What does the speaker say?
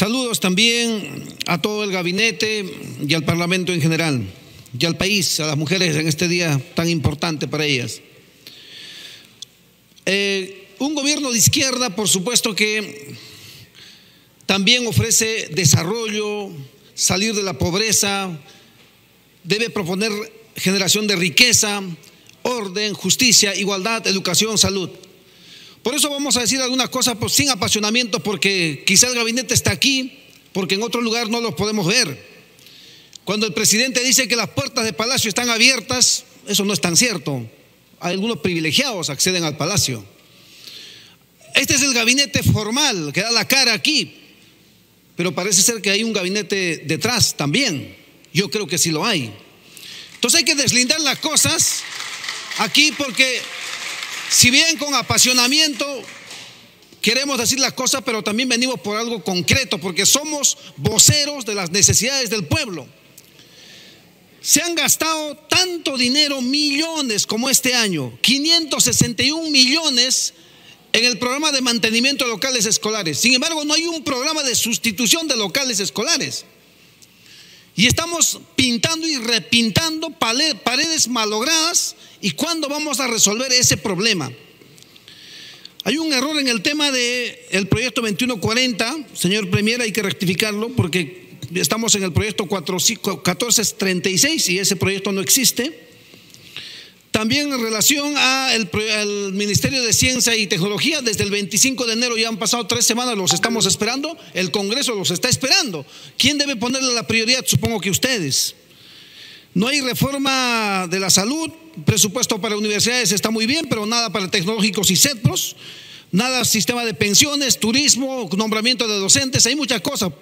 Saludos también a todo el gabinete y al Parlamento en general, y al país, a las mujeres en este día tan importante para ellas. Eh, un gobierno de izquierda, por supuesto que también ofrece desarrollo, salir de la pobreza, debe proponer generación de riqueza, orden, justicia, igualdad, educación, salud. Por eso vamos a decir algunas cosas pues, sin apasionamiento, porque quizá el gabinete está aquí, porque en otro lugar no los podemos ver. Cuando el presidente dice que las puertas del palacio están abiertas, eso no es tan cierto. Algunos privilegiados acceden al palacio. Este es el gabinete formal que da la cara aquí, pero parece ser que hay un gabinete detrás también. Yo creo que sí lo hay. Entonces hay que deslindar las cosas aquí porque si bien con apasionamiento queremos decir las cosas, pero también venimos por algo concreto, porque somos voceros de las necesidades del pueblo. Se han gastado tanto dinero, millones como este año, 561 millones en el programa de mantenimiento de locales escolares. Sin embargo, no hay un programa de sustitución de locales escolares. Y estamos pintando y repintando paredes malogradas. ¿Y cuándo vamos a resolver ese problema? Hay un error en el tema del el proyecto 2140, señor Premier, hay que rectificarlo porque estamos en el proyecto 1436 y ese proyecto no existe. También en relación al Ministerio de Ciencia y Tecnología, desde el 25 de enero ya han pasado tres semanas, los estamos esperando, el Congreso los está esperando. ¿Quién debe ponerle la prioridad? Supongo que ustedes. No hay reforma de la salud, presupuesto para universidades está muy bien, pero nada para tecnológicos y CETPROS, nada sistema de pensiones, turismo, nombramiento de docentes, hay muchas cosas.